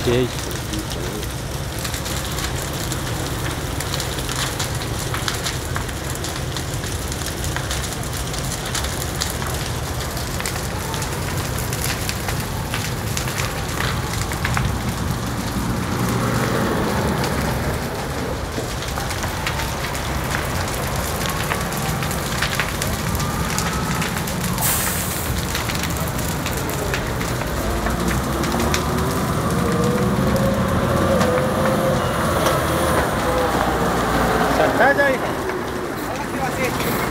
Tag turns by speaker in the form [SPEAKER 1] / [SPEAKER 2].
[SPEAKER 1] Ok.
[SPEAKER 2] 大家好，老师，老师。